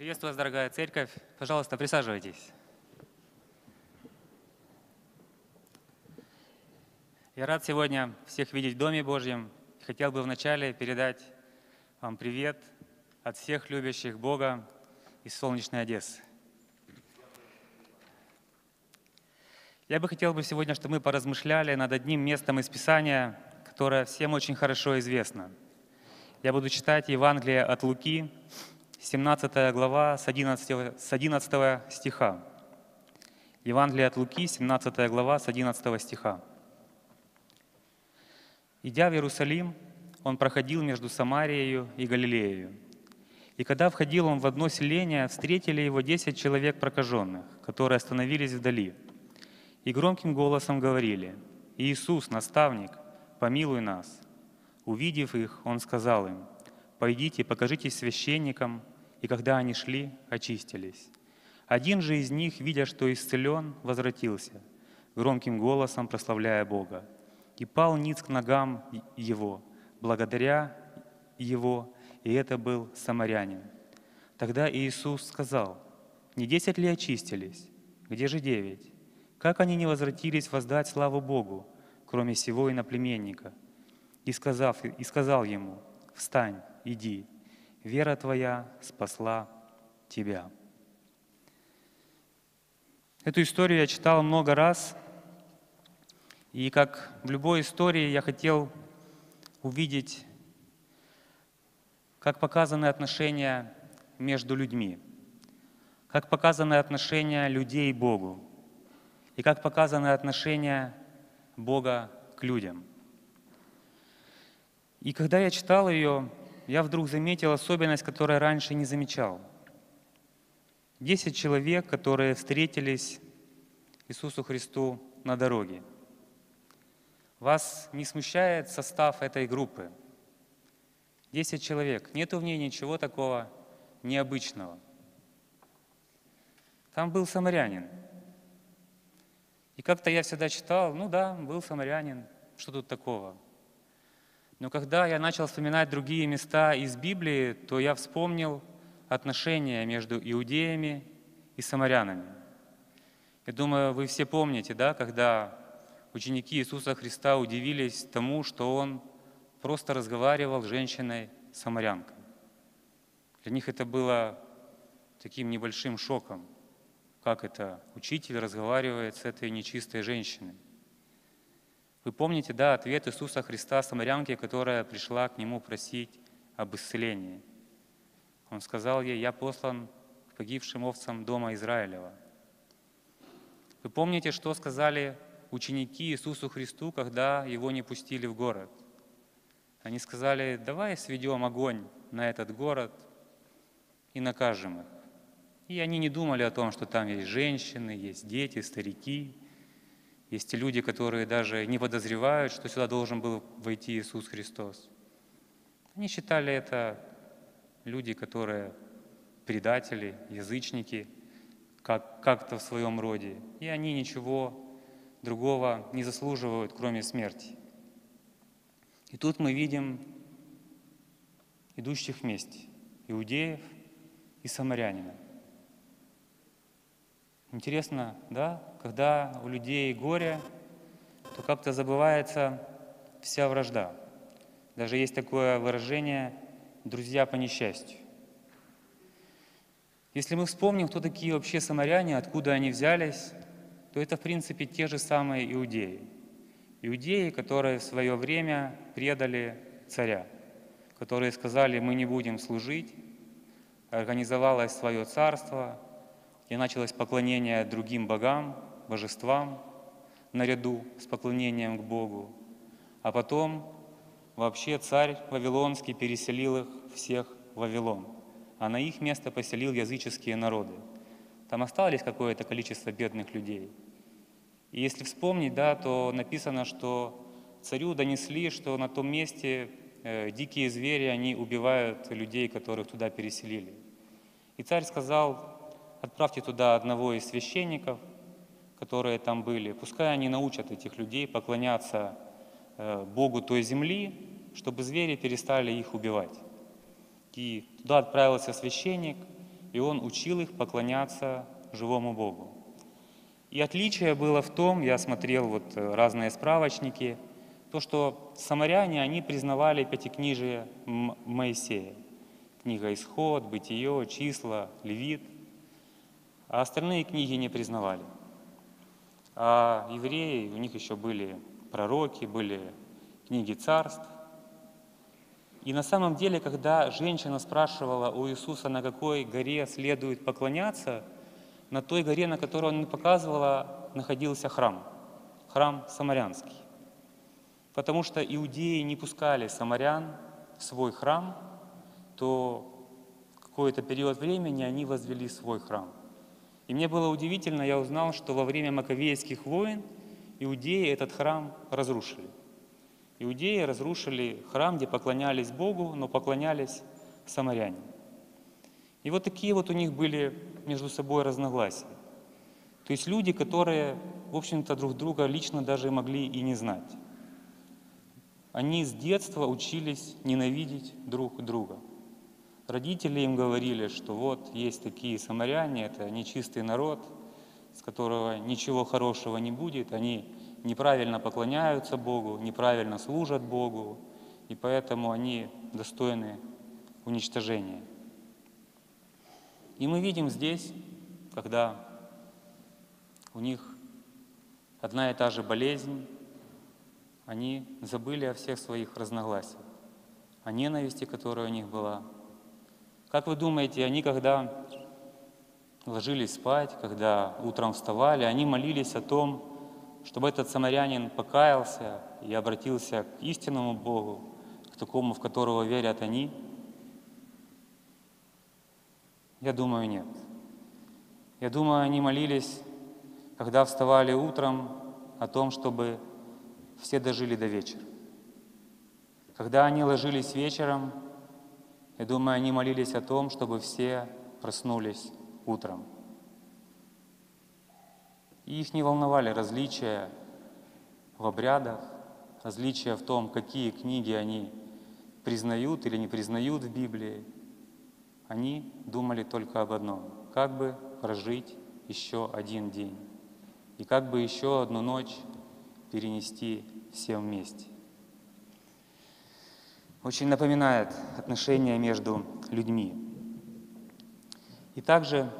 Приветствую вас, дорогая церковь. Пожалуйста, присаживайтесь. Я рад сегодня всех видеть в Доме Божьем. Хотел бы вначале передать вам привет от всех любящих Бога из солнечной Одессы. Я бы хотел бы сегодня, чтобы мы поразмышляли над одним местом из Писания, которое всем очень хорошо известно. Я буду читать Евангелие от Луки, 17 глава с 11, с 11 стиха. Евангелие от Луки, 17 глава с 11 стиха. Идя в Иерусалим, он проходил между Самарией и Галилеей. И когда входил он в одно селение, встретили его десять человек прокаженных, которые остановились вдали. И громким голосом говорили, «Иисус, наставник, помилуй нас». Увидев их, он сказал им, «Пойдите, покажитесь священникам». И когда они шли, очистились. Один же из них, видя, что исцелен, возвратился, громким голосом прославляя Бога, и пал ниц к ногам его, благодаря его, и это был самарянин. Тогда Иисус сказал, «Не десять ли очистились? Где же девять? Как они не возвратились воздать славу Богу, кроме сего иноплеменника?» И, сказав, и сказал ему, «Встань, иди, вера твоя спасла тебя». Эту историю я читал много раз, и как в любой истории я хотел увидеть, как показаны отношения между людьми, как показаны отношения людей к Богу, и как показаны отношения Бога к людям. И когда я читал ее, я вдруг заметил особенность, которую раньше не замечал. Десять человек, которые встретились Иисусу Христу на дороге. Вас не смущает состав этой группы? Десять человек. Нету в ней ничего такого необычного. Там был самарянин. И как-то я всегда читал, ну да, был самарянин, что тут такого? Но когда я начал вспоминать другие места из Библии, то я вспомнил отношения между иудеями и самарянами. Я думаю, вы все помните, да, когда ученики Иисуса Христа удивились тому, что Он просто разговаривал с женщиной-самарянкой. Для них это было таким небольшим шоком, как это учитель разговаривает с этой нечистой женщиной. Вы помните, да, ответ Иисуса Христа самарянке, которая пришла к Нему просить об исцелении. Он сказал ей, «Я послан к погибшим овцам дома Израилева». Вы помните, что сказали ученики Иисусу Христу, когда Его не пустили в город? Они сказали, давай сведем огонь на этот город и накажем их. И они не думали о том, что там есть женщины, есть дети, старики – есть люди, которые даже не подозревают, что сюда должен был войти Иисус Христос. Они считали это люди, которые предатели, язычники, как, как-то в своем роде. И они ничего другого не заслуживают, кроме смерти. И тут мы видим идущих вместе иудеев и самарянина. Интересно, да, когда у людей горе, то как-то забывается вся вражда. Даже есть такое выражение «друзья по несчастью». Если мы вспомним, кто такие вообще самаряне, откуда они взялись, то это, в принципе, те же самые иудеи. Иудеи, которые в свое время предали царя, которые сказали, мы не будем служить, организовалось свое царство – и началось поклонение другим богам, божествам, наряду с поклонением к Богу. А потом вообще царь Вавилонский переселил их всех в Вавилон, а на их место поселил языческие народы. Там осталось какое-то количество бедных людей. И если вспомнить, да, то написано, что царю донесли, что на том месте э, дикие звери, они убивают людей, которых туда переселили. И царь сказал, отправьте туда одного из священников, которые там были, пускай они научат этих людей поклоняться э, Богу той земли, чтобы звери перестали их убивать. И туда отправился священник, и он учил их поклоняться живому Богу. И отличие было в том, я смотрел вот э, разные справочники, то, что самаряне, они признавали пятикнижие Моисея. Книга Исход, Бытие, Числа, Левит. А остальные книги не признавали. А евреи, у них еще были пророки, были книги царств. И на самом деле, когда женщина спрашивала у Иисуса, на какой горе следует поклоняться, на той горе, на которой он показывала, находился храм, храм самарянский. Потому что иудеи не пускали самарян в свой храм, то какой-то период времени они возвели свой храм. И мне было удивительно, я узнал, что во время Маковейских войн иудеи этот храм разрушили. Иудеи разрушили храм, где поклонялись Богу, но поклонялись самаряне. И вот такие вот у них были между собой разногласия. То есть люди, которые, в общем-то, друг друга лично даже могли и не знать. Они с детства учились ненавидеть друг друга. Родители им говорили, что вот есть такие самаряне, это нечистый народ, с которого ничего хорошего не будет, они неправильно поклоняются Богу, неправильно служат Богу, и поэтому они достойны уничтожения. И мы видим здесь, когда у них одна и та же болезнь, они забыли о всех своих разногласиях, о ненависти, которая у них была. Как вы думаете, они когда ложились спать, когда утром вставали, они молились о том, чтобы этот самарянин покаялся и обратился к истинному Богу, к такому, в которого верят они? Я думаю, нет. Я думаю, они молились, когда вставали утром, о том, чтобы все дожили до вечера. Когда они ложились вечером, я думаю, они молились о том, чтобы все проснулись утром. И их не волновали различия в обрядах, различия в том, какие книги они признают или не признают в Библии. Они думали только об одном – как бы прожить еще один день и как бы еще одну ночь перенести все вместе. Очень напоминает отношения между людьми. И также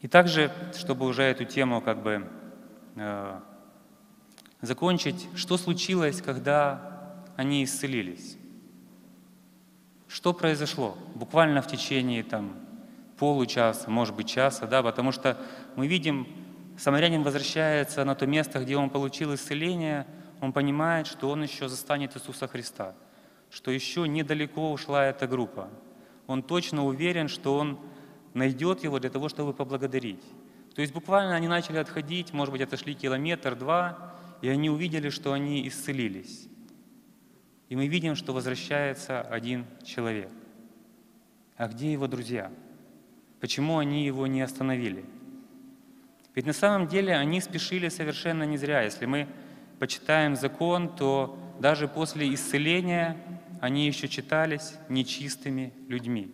И также, чтобы уже эту тему как бы э, закончить, что случилось, когда они исцелились? Что произошло? Буквально в течение там, получаса, может быть, часа, да, потому что мы видим, самарянин возвращается на то место, где он получил исцеление, он понимает, что он еще застанет Иисуса Христа, что еще недалеко ушла эта группа. Он точно уверен, что он найдет его для того, чтобы поблагодарить. То есть буквально они начали отходить, может быть, отошли километр-два, и они увидели, что они исцелились. И мы видим, что возвращается один человек. А где его друзья? Почему они его не остановили? Ведь на самом деле они спешили совершенно не зря. Если мы почитаем закон, то даже после исцеления они еще читались нечистыми людьми.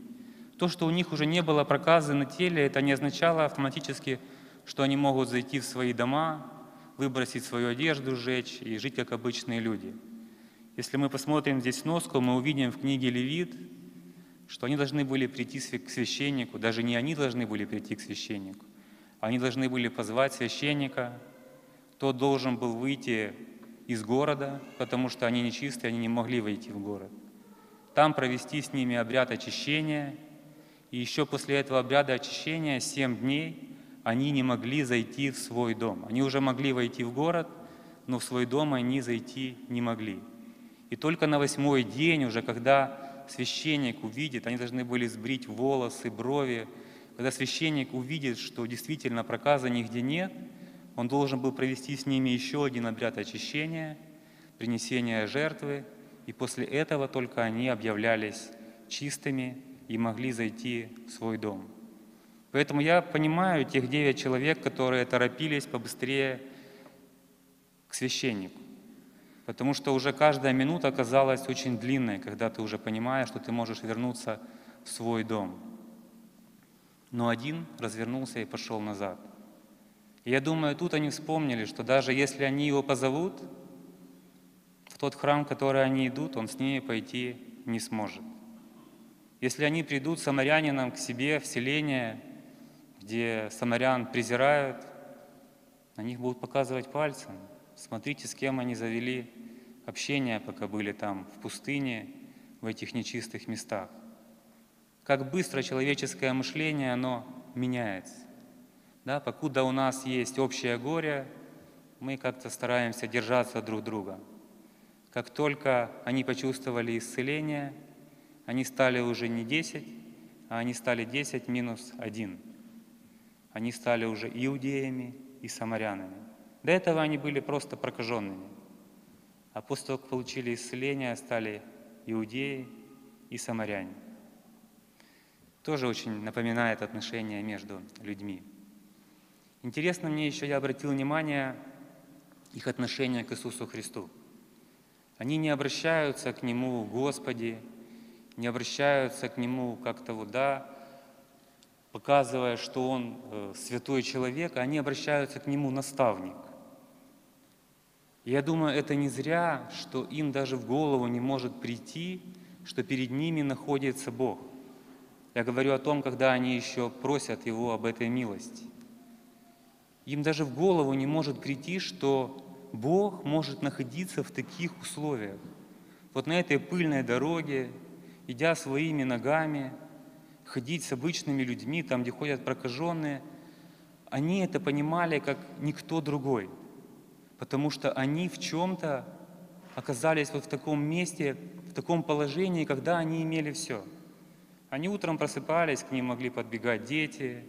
То, что у них уже не было проказы на теле, это не означало автоматически, что они могут зайти в свои дома, выбросить свою одежду, сжечь и жить как обычные люди. Если мы посмотрим здесь носку, мы увидим в книге Левит, что они должны были прийти к священнику, даже не они должны были прийти к священнику, они должны были позвать священника, тот должен был выйти из города, потому что они нечистые, они не могли войти в город. Там провести с ними обряд очищения, и еще после этого обряда очищения семь дней они не могли зайти в свой дом. Они уже могли войти в город, но в свой дом они зайти не могли. И только на восьмой день, уже когда священник увидит, они должны были сбрить волосы, брови, когда священник увидит, что действительно проказа нигде нет, он должен был провести с ними еще один обряд очищения, принесения жертвы, и после этого только они объявлялись чистыми и могли зайти в свой дом. Поэтому я понимаю тех девять человек, которые торопились побыстрее к священнику. Потому что уже каждая минута казалась очень длинной, когда ты уже понимаешь, что ты можешь вернуться в свой дом. Но один развернулся и пошел назад. И я думаю, тут они вспомнили, что даже если они его позовут, в тот храм, в который они идут, он с ними пойти не сможет. Если они придут самарянином к себе в селение, где самарян презирают, на них будут показывать пальцем. Смотрите, с кем они завели общение, пока были там в пустыне, в этих нечистых местах. Как быстро человеческое мышление, оно меняется. Да, покуда у нас есть общее горе, мы как-то стараемся держаться друг друга. Как только они почувствовали исцеление, они стали уже не 10, а они стали 10 минус 1. Они стали уже иудеями и самарянами. До этого они были просто прокаженными. А после того, как получили исцеление, стали иудеи и самаряне. Тоже очень напоминает отношения между людьми. Интересно мне еще, я обратил внимание, их отношение к Иисусу Христу. Они не обращаются к Нему, Господи, не обращаются к Нему как-то вот, да, показывая, что Он э, святой человек, а они обращаются к Нему наставник. Я думаю, это не зря, что им даже в голову не может прийти, что перед ними находится Бог. Я говорю о том, когда они еще просят Его об этой милости. Им даже в голову не может прийти, что Бог может находиться в таких условиях. Вот на этой пыльной дороге, идя своими ногами, ходить с обычными людьми, там, где ходят прокаженные, они это понимали как никто другой, потому что они в чем-то оказались вот в таком месте, в таком положении, когда они имели все. Они утром просыпались, к ним могли подбегать дети,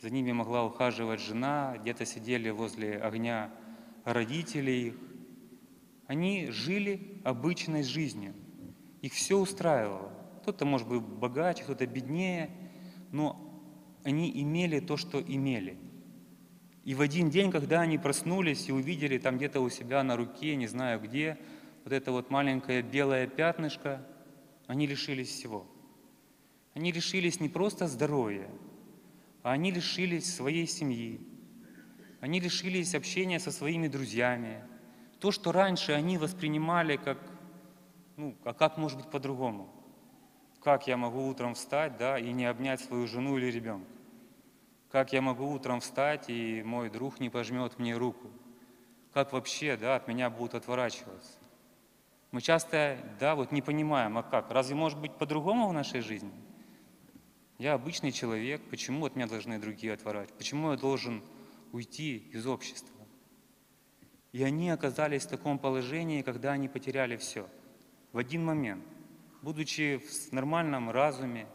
за ними могла ухаживать жена, где-то сидели возле огня родители их. Они жили обычной жизнью. Их все устраивало. Кто-то, может быть, богаче, кто-то беднее, но они имели то, что имели. И в один день, когда они проснулись и увидели там где-то у себя на руке, не знаю где, вот это вот маленькое белое пятнышко, они лишились всего. Они лишились не просто здоровья, а они лишились своей семьи, они лишились общения со своими друзьями. То, что раньше они воспринимали как, ну, а как может быть по-другому? Как я могу утром встать, да, и не обнять свою жену или ребенка? Как я могу утром встать, и мой друг не пожмет мне руку? Как вообще, да, от меня будут отворачиваться? Мы часто, да, вот не понимаем, а как? Разве может быть по-другому в нашей жизни? Я обычный человек, почему от меня должны другие отворачивать? Почему я должен уйти из общества? И они оказались в таком положении, когда они потеряли все. В один момент, будучи в нормальном разуме,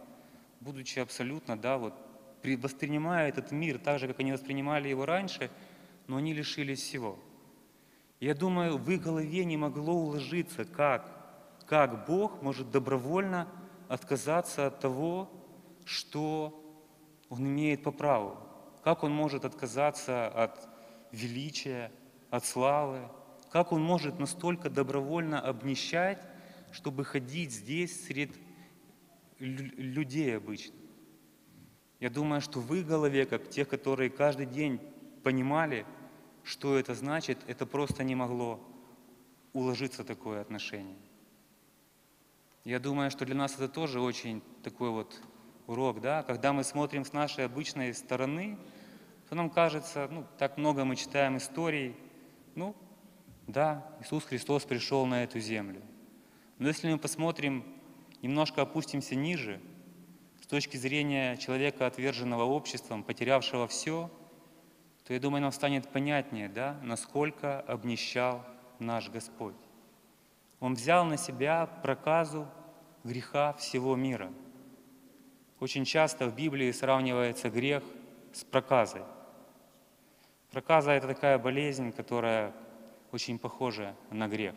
будучи абсолютно, да, вот, воспринимая этот мир так же, как они воспринимали его раньше, но они лишились всего. Я думаю, в их голове не могло уложиться, как, как Бог может добровольно отказаться от того, что он имеет по праву. Как он может отказаться от величия, от славы? Как он может настолько добровольно обнищать, чтобы ходить здесь среди людей обычных? Я думаю, что в голове, как тех, которые каждый день понимали, что это значит, это просто не могло уложиться такое отношение. Я думаю, что для нас это тоже очень такой вот урок, да, когда мы смотрим с нашей обычной стороны, то нам кажется, ну, так много мы читаем историй, ну, да, Иисус Христос пришел на эту землю. Но если мы посмотрим, немножко опустимся ниже, с точки зрения человека, отверженного обществом, потерявшего все, то, я думаю, нам станет понятнее, да, насколько обнищал наш Господь. Он взял на себя проказу греха всего мира – очень часто в Библии сравнивается грех с проказой. Проказа – это такая болезнь, которая очень похожа на грех,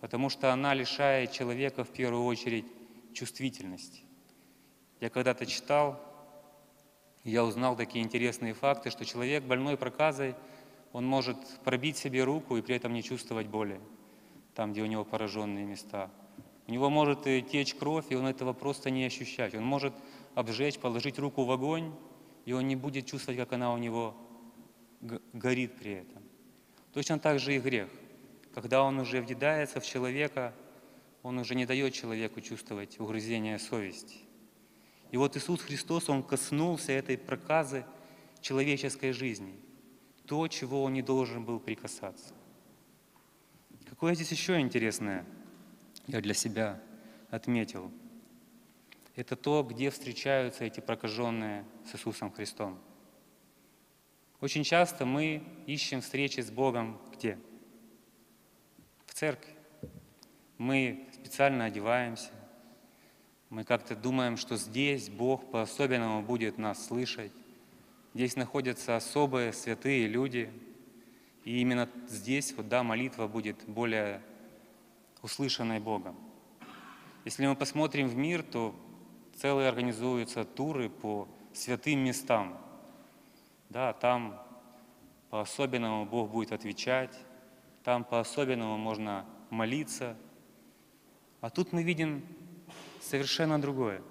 потому что она лишает человека в первую очередь чувствительности. Я когда-то читал, я узнал такие интересные факты, что человек, больной проказой, он может пробить себе руку и при этом не чувствовать боли. там, где у него пораженные места. У него может течь кровь, и он этого просто не ощущать. Он может обжечь, положить руку в огонь, и он не будет чувствовать, как она у него горит при этом. Точно так же и грех. Когда он уже въедается в человека, он уже не дает человеку чувствовать угрызение совести. И вот Иисус Христос, Он коснулся этой проказы человеческой жизни, то, чего Он не должен был прикасаться. Какое здесь еще интересное я для себя отметил? Это то, где встречаются эти прокаженные с Иисусом Христом. Очень часто мы ищем встречи с Богом где? В церкви. Мы специально одеваемся, мы как-то думаем, что здесь Бог по-особенному будет нас слышать. Здесь находятся особые святые люди, и именно здесь вот, да, молитва будет более услышанной Богом. Если мы посмотрим в мир, то целые организуются туры по святым местам. Да, там по-особенному Бог будет отвечать, там по-особенному можно молиться. А тут мы видим совершенно другое.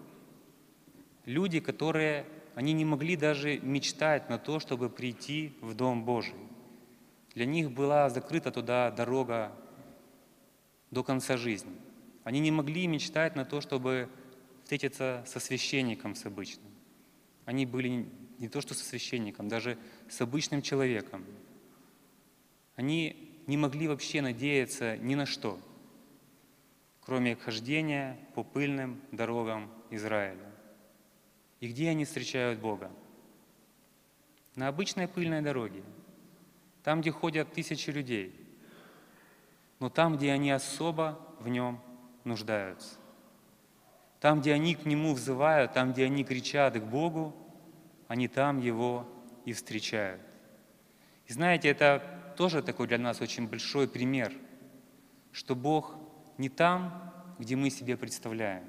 Люди, которые, они не могли даже мечтать на то, чтобы прийти в Дом Божий. Для них была закрыта туда дорога до конца жизни. Они не могли мечтать на то, чтобы встретиться со священником, с обычным. Они были не то что со священником, даже с обычным человеком. Они не могли вообще надеяться ни на что – кроме хождения по пыльным дорогам Израиля. И где они встречают Бога? На обычной пыльной дороге, там, где ходят тысячи людей, но там, где они особо в нем нуждаются. Там, где они к Нему взывают, там, где они кричат к Богу, они там Его и встречают. И знаете, это тоже такой для нас очень большой пример, что Бог не там, где мы себе представляем,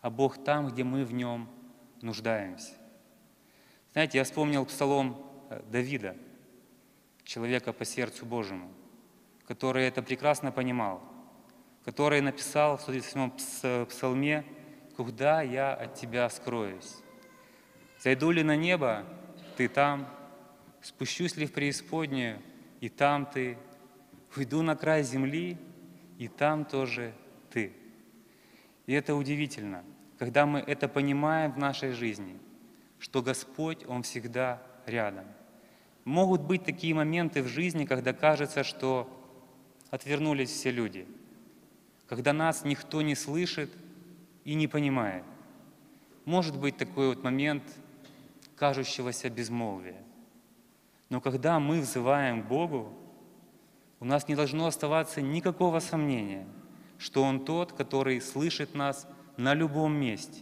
а Бог там, где мы в Нем нуждаемся. Знаете, я вспомнил псалом э, Давида, человека по сердцу Божьему, который это прекрасно понимал, который написал в 137 псалме «Куда я от Тебя скроюсь? Зайду ли на небо, Ты там, спущусь ли в преисподнюю, и там Ты, уйду на край земли, и там тоже ты. И это удивительно, когда мы это понимаем в нашей жизни, что Господь, Он всегда рядом. Могут быть такие моменты в жизни, когда кажется, что отвернулись все люди, когда нас никто не слышит и не понимает. Может быть такой вот момент кажущегося безмолвия. Но когда мы взываем к Богу, у нас не должно оставаться никакого сомнения, что Он тот, который слышит нас на любом месте,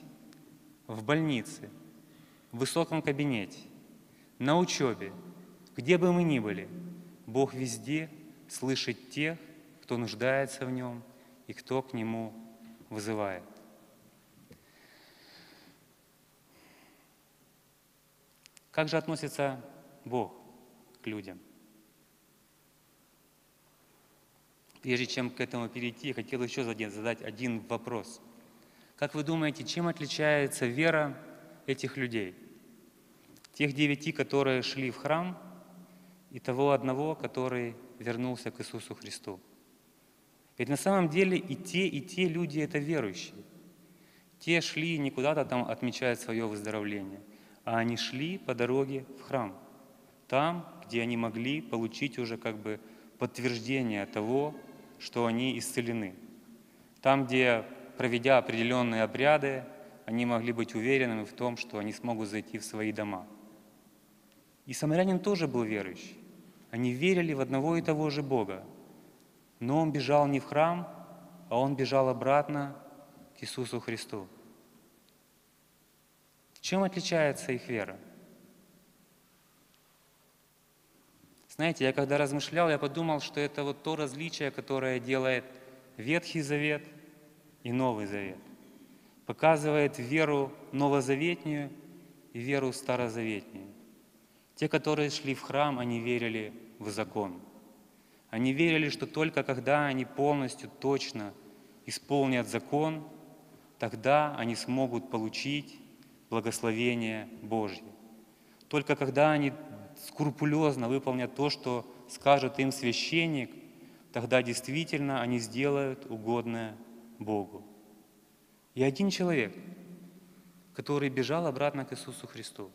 в больнице, в высоком кабинете, на учебе, где бы мы ни были. Бог везде слышит тех, кто нуждается в Нем и кто к Нему вызывает. Как же относится Бог к людям? Прежде чем к этому перейти, я хотел еще задать один вопрос. Как вы думаете, чем отличается вера этих людей? Тех девяти, которые шли в храм, и того одного, который вернулся к Иисусу Христу. Ведь на самом деле и те, и те люди – это верующие. Те шли не куда-то там отмечать свое выздоровление, а они шли по дороге в храм, там, где они могли получить уже как бы подтверждение того, что они исцелены. Там, где, проведя определенные обряды, они могли быть уверенными в том, что они смогут зайти в свои дома. И самарянин тоже был верующий. Они верили в одного и того же Бога. Но он бежал не в храм, а он бежал обратно к Иисусу Христу. Чем отличается их вера? Знаете, я когда размышлял, я подумал, что это вот то различие, которое делает Ветхий Завет и Новый Завет. Показывает веру новозаветнюю и веру старозаветнюю. Те, которые шли в храм, они верили в закон. Они верили, что только когда они полностью, точно исполнят закон, тогда они смогут получить благословение Божье. Только когда они скрупулезно выполнят то, что скажет им священник, тогда действительно они сделают угодное Богу. И один человек, который бежал обратно к Иисусу Христу,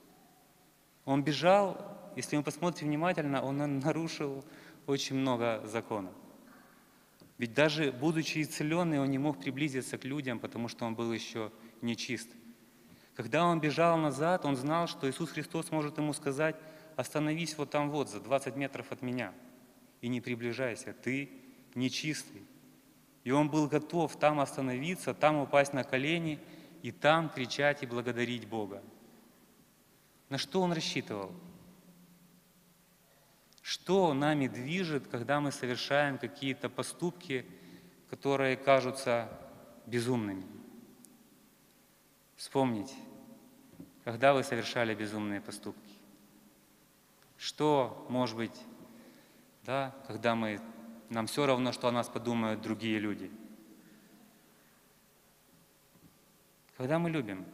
он бежал, если мы посмотрим внимательно, он нарушил очень много законов. Ведь даже будучи исцеленный, он не мог приблизиться к людям, потому что он был еще нечист. Когда он бежал назад, он знал, что Иисус Христос может ему сказать, остановись вот там вот, за 20 метров от меня, и не приближайся, ты нечистый. И он был готов там остановиться, там упасть на колени и там кричать и благодарить Бога. На что он рассчитывал? Что нами движет, когда мы совершаем какие-то поступки, которые кажутся безумными? Вспомните, когда вы совершали безумные поступки. Что, может быть, да, когда мы, нам все равно, что о нас подумают другие люди. Когда мы любим.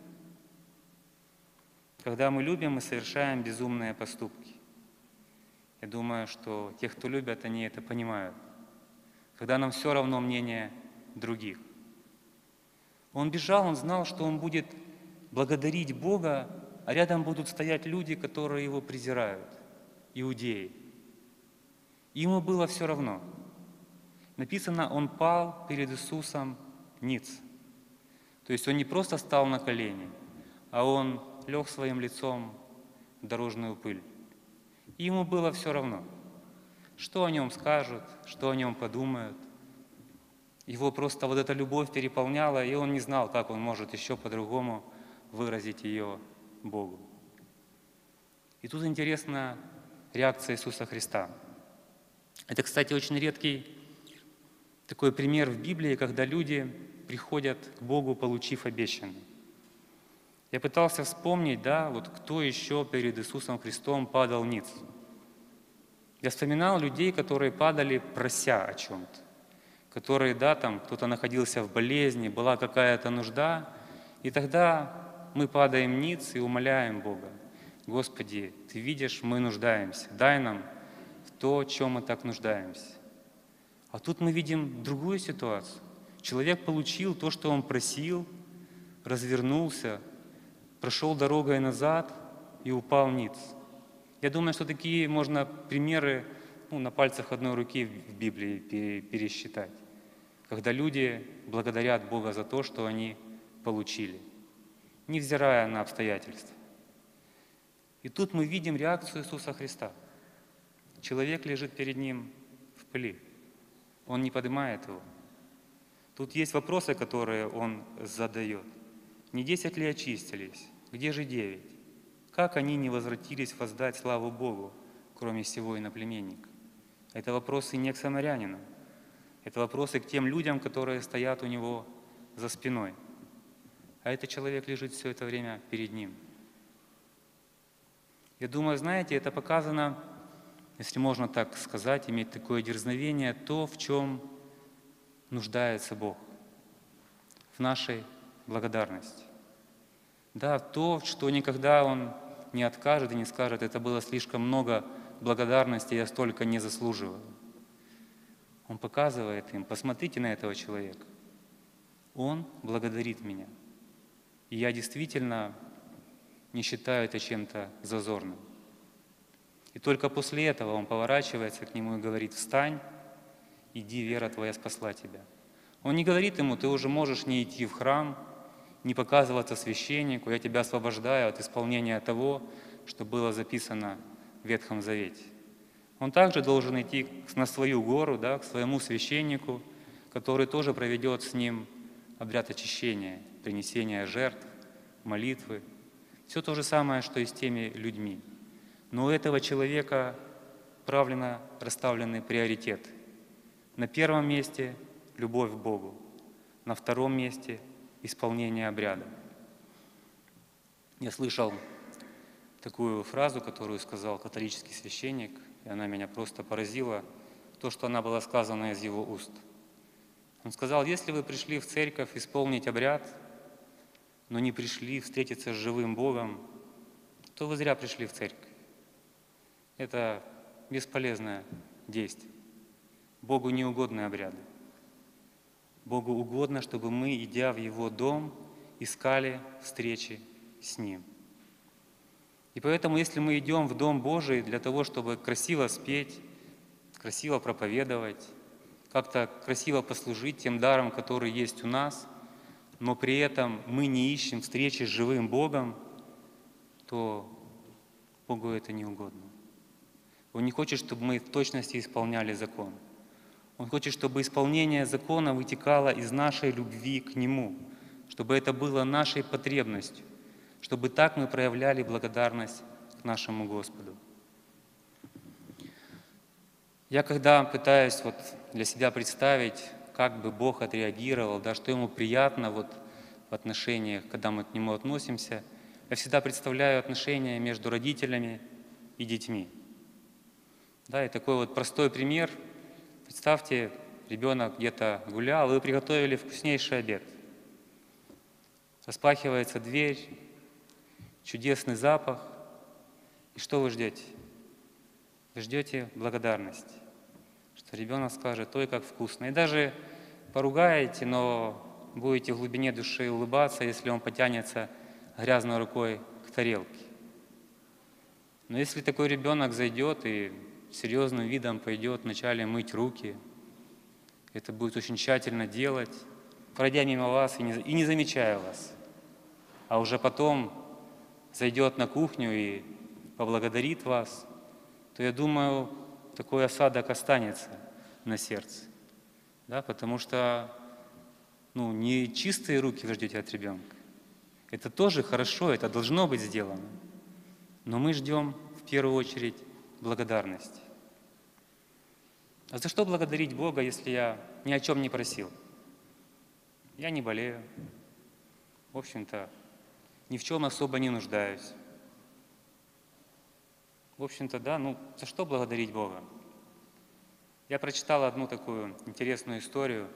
Когда мы любим, мы совершаем безумные поступки. Я думаю, что те, кто любят, они это понимают. Когда нам все равно мнение других. Он бежал, он знал, что он будет благодарить Бога, а рядом будут стоять люди, которые его презирают, иудеи. Ему было все равно. Написано, он пал перед Иисусом ниц. То есть он не просто стал на колени, а он лег своим лицом в дорожную пыль. И ему было все равно, что о нем скажут, что о нем подумают. Его просто вот эта любовь переполняла, и он не знал, как он может еще по-другому выразить ее Богу. И тут интересна реакция Иисуса Христа. Это, кстати, очень редкий такой пример в Библии, когда люди приходят к Богу, получив обещанное. Я пытался вспомнить, да, вот кто еще перед Иисусом Христом падал ниц. Я вспоминал людей, которые падали, прося о чем-то. Которые, да, там кто-то находился в болезни, была какая-то нужда. И тогда мы падаем ниц и умоляем Бога. Господи, Ты видишь, мы нуждаемся. Дай нам в то, чем мы так нуждаемся. А тут мы видим другую ситуацию. Человек получил то, что он просил, развернулся, прошел дорогой назад и упал ниц. Я думаю, что такие можно примеры ну, на пальцах одной руки в Библии пересчитать, когда люди благодарят Бога за то, что они получили, невзирая на обстоятельства. И тут мы видим реакцию Иисуса Христа. Человек лежит перед ним в пыли. Он не поднимает его. Тут есть вопросы, которые он задает. Не десять ли очистились? Где же девять? Как они не возвратились воздать славу Богу, кроме всего иноплеменника? Это вопросы не к самарянину. Это вопросы к тем людям, которые стоят у него за спиной. А этот человек лежит все это время перед ним. Я думаю, знаете, это показано, если можно так сказать, иметь такое дерзновение, то, в чем нуждается Бог, в нашей благодарности. Да, то, что никогда Он не откажет и не скажет, это было слишком много благодарности, я столько не заслуживаю. Он показывает им, посмотрите на этого человека. Он благодарит меня. И я действительно не считаю это чем-то зазорным. И только после этого он поворачивается к нему и говорит, встань, иди, вера твоя спасла тебя. Он не говорит ему, ты уже можешь не идти в храм, не показываться священнику, я тебя освобождаю от исполнения того, что было записано в Ветхом Завете. Он также должен идти на свою гору, да, к своему священнику, который тоже проведет с ним обряд очищения, принесения жертв, молитвы. Все то же самое, что и с теми людьми. Но у этого человека правильно расставлены приоритеты. На первом месте – любовь к Богу, на втором месте – исполнения обряда. Я слышал такую фразу, которую сказал католический священник, и она меня просто поразила. то, что она была сказана из его уст. Он сказал, если вы пришли в церковь исполнить обряд, но не пришли встретиться с живым Богом, то вы зря пришли в церковь. Это бесполезное действие. Богу неугодны обряды. Богу угодно, чтобы мы, идя в Его дом, искали встречи с Ним. И поэтому, если мы идем в Дом Божий для того, чтобы красиво спеть, красиво проповедовать, как-то красиво послужить тем даром, который есть у нас, но при этом мы не ищем встречи с живым Богом, то Богу это не угодно. Он не хочет, чтобы мы в точности исполняли закон. Он хочет, чтобы исполнение закона вытекало из нашей любви к Нему, чтобы это было нашей потребностью, чтобы так мы проявляли благодарность к нашему Господу. Я когда пытаюсь вот для себя представить, как бы Бог отреагировал, да, что Ему приятно вот в отношениях, когда мы к Нему относимся, я всегда представляю отношения между родителями и детьми. Да, и такой вот простой пример – Представьте, ребенок где-то гулял, вы приготовили вкуснейший обед. Распахивается дверь, чудесный запах. И что вы ждете? Вы ждете благодарности, что ребенок скажет, ой, как вкусно. И даже поругаете, но будете в глубине души улыбаться, если он потянется грязной рукой к тарелке. Но если такой ребенок зайдет и серьезным видом пойдет вначале мыть руки. Это будет очень тщательно делать, пройдя мимо вас и не, и не замечая вас. А уже потом зайдет на кухню и поблагодарит вас, то я думаю, такой осадок останется на сердце. Да, потому что ну, не чистые руки вы ждете от ребенка. Это тоже хорошо, это должно быть сделано. Но мы ждем в первую очередь благодарности. А за что благодарить Бога, если я ни о чем не просил? Я не болею. В общем-то, ни в чем особо не нуждаюсь. В общем-то, да, ну за что благодарить Бога? Я прочитал одну такую интересную историю.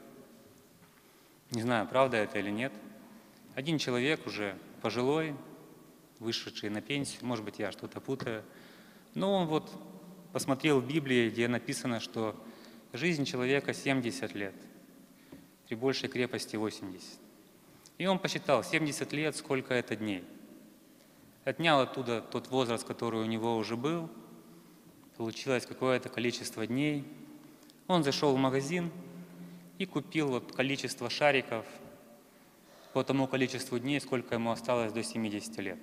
Не знаю, правда это или нет. Один человек уже пожилой, вышедший на пенсию, может быть, я что-то путаю, но он вот посмотрел в Библии, где написано, что жизнь человека 70 лет, при большей крепости 80. И он посчитал 70 лет, сколько это дней. Отнял оттуда тот возраст, который у него уже был, получилось какое-то количество дней. Он зашел в магазин и купил вот количество шариков по тому количеству дней, сколько ему осталось до 70 лет.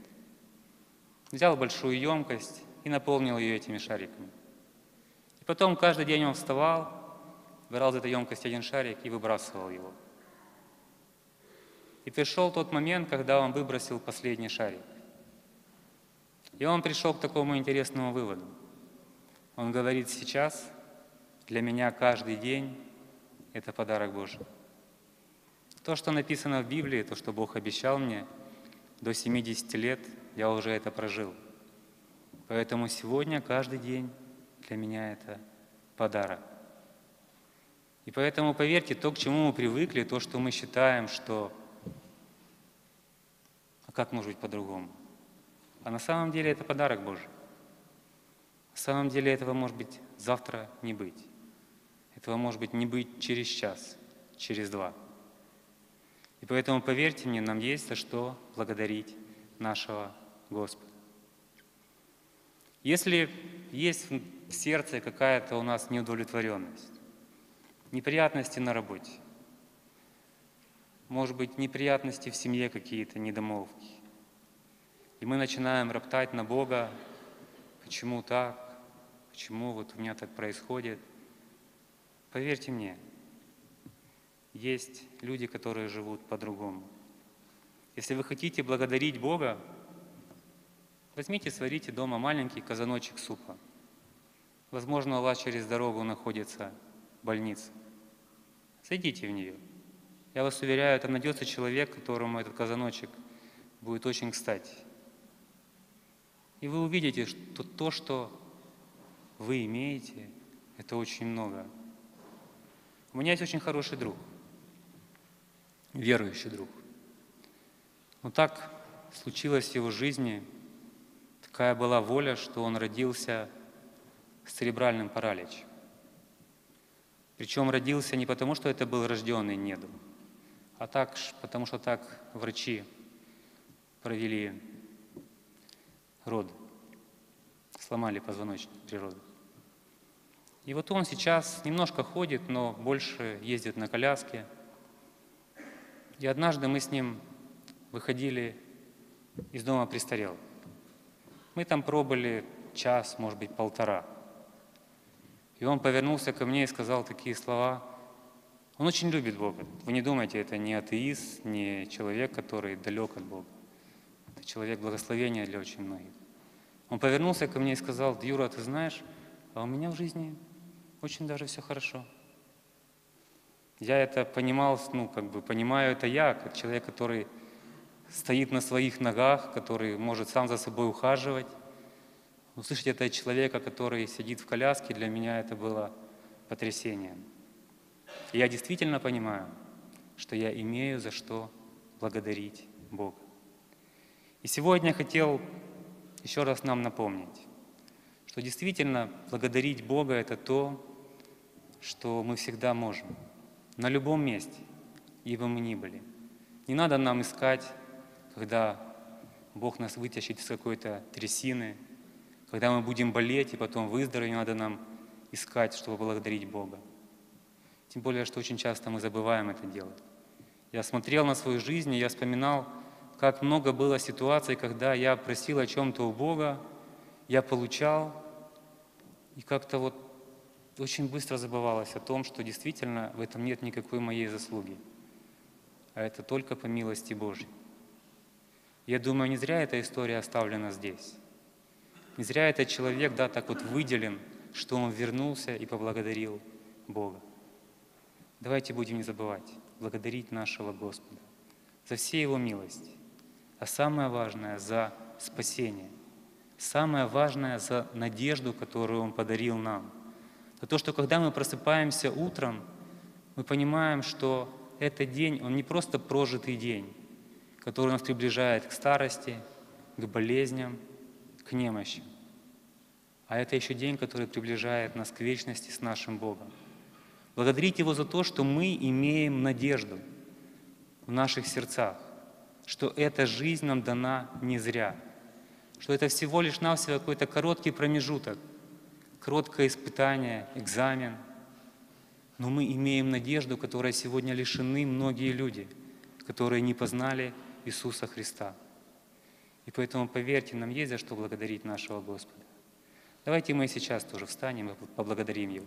Взял большую емкость и наполнил ее этими шариками. И потом каждый день он вставал, брал из этой емкости один шарик и выбрасывал его. И пришел тот момент, когда он выбросил последний шарик. И он пришел к такому интересному выводу. Он говорит, сейчас для меня каждый день – это подарок Божий. То, что написано в Библии, то, что Бог обещал мне, до 70 лет я уже это прожил. Поэтому сегодня каждый день для меня это подарок. И поэтому, поверьте, то, к чему мы привыкли, то, что мы считаем, что а как может быть по-другому? А на самом деле это подарок Божий. На самом деле этого может быть завтра не быть. Этого может быть не быть через час, через два. И поэтому, поверьте мне, нам есть за что благодарить нашего Господа. Если есть в сердце какая-то у нас неудовлетворенность, неприятности на работе, может быть, неприятности в семье какие-то, недомолвки, и мы начинаем роптать на Бога, почему так, почему вот у меня так происходит. Поверьте мне, есть люди, которые живут по-другому. Если вы хотите благодарить Бога, Возьмите, сварите дома маленький казаночек супа. Возможно, у вас через дорогу находится больница. Зайдите в нее. Я вас уверяю, там найдется человек, которому этот казаночек будет очень кстати. И вы увидите, что то, что вы имеете, Это очень много. У меня есть очень хороший друг, верующий друг. Но так случилось в его жизни, такая была воля, что он родился с церебральным параличем. Причем родился не потому, что это был рожденный недуг, а так, потому что так врачи провели роды, сломали позвоночник при родах. И вот он сейчас немножко ходит, но больше ездит на коляске. И однажды мы с ним выходили из дома престарелых. Мы там пробыли час, может быть, полтора. И он повернулся ко мне и сказал такие слова. Он очень любит Бога. Вы не думайте, это не атеист, не человек, который далек от Бога. Это человек благословения для очень многих. Он повернулся ко мне и сказал, Юра, ты знаешь, а у меня в жизни очень даже все хорошо. Я это понимал, ну, как бы понимаю это я, как человек, который стоит на своих ногах, который может сам за собой ухаживать. Услышать это от человека, который сидит в коляске, для меня это было потрясением. Я действительно понимаю, что я имею за что благодарить Бога. И сегодня хотел еще раз нам напомнить, что действительно благодарить Бога – это то, что мы всегда можем, на любом месте, где бы мы ни были. Не надо нам искать, когда Бог нас вытащит из какой-то трясины, когда мы будем болеть и потом выздороветь, надо нам искать, чтобы благодарить Бога. Тем более, что очень часто мы забываем это делать. Я смотрел на свою жизнь, и я вспоминал, как много было ситуаций, когда я просил о чем-то у Бога, я получал, и как-то вот очень быстро забывалось о том, что действительно в этом нет никакой моей заслуги, а это только по милости Божьей. Я думаю, не зря эта история оставлена здесь. Не зря этот человек, да, так вот выделен, что он вернулся и поблагодарил Бога. Давайте будем не забывать благодарить нашего Господа за все Его милости, а самое важное – за спасение, самое важное – за надежду, которую Он подарил нам – за то, что когда мы просыпаемся утром, мы понимаем, что этот день, он не просто прожитый день, который нас приближает к старости, к болезням, к немощи, а это еще день, который приближает нас к вечности с нашим Богом. Благодарить Его за то, что мы имеем надежду в наших сердцах, что эта жизнь нам дана не зря, что это всего лишь навсего какой-то короткий промежуток – короткое испытание, экзамен. Но мы имеем надежду, которой сегодня лишены многие люди, которые не познали Иисуса Христа. И поэтому, поверьте, нам есть за что благодарить нашего Господа. Давайте мы сейчас тоже встанем и поблагодарим Его.